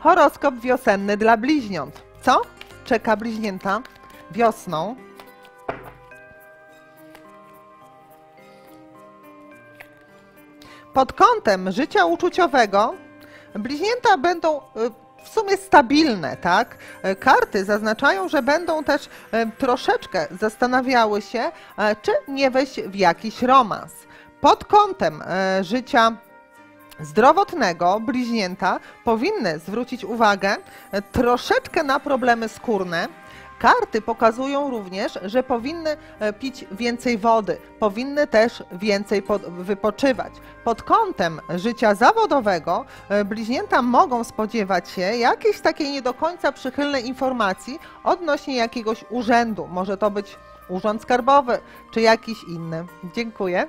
Horoskop wiosenny dla bliźniąt. Co czeka bliźnięta wiosną? Pod kątem życia uczuciowego bliźnięta będą y, w sumie stabilne, tak? Y, Karty zaznaczają, że będą też y, troszeczkę zastanawiały się, czy nie wejść w jakiś romans. Pod kątem życia zdrowotnego bliźnięta powinny zwrócić uwagę e, troszeczkę na problemy skórne. Karty pokazują również, że powinny e, pić więcej wody, powinny też więcej wypoczywać. Pod kątem życia zawodowego e, bliźnięta mogą spodziewać się jakiejś takiej nie do końca przychylnej informacji odnośnie jakiegoś urzędu. Może to być urząd skarbowy czy jakiś inny. Dziękuję.